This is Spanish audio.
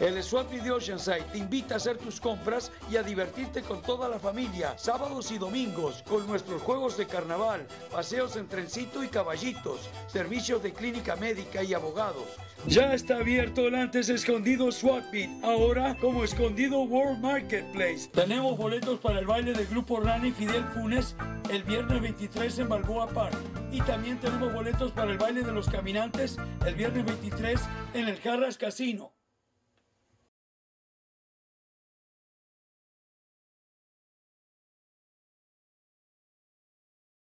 El Swap de Oceanside te invita a hacer tus compras y a divertirte con toda la familia, sábados y domingos, con nuestros juegos de carnaval, paseos en trencito y caballitos, servicios de clínica médica y abogados. Ya está abierto el antes escondido Swap ahora como escondido World Marketplace. Tenemos boletos para el baile del grupo Rani Fidel Funes el viernes 23 en Balboa Park. Y también tenemos boletos para el baile de los caminantes el viernes 23 en el Jarras Casino.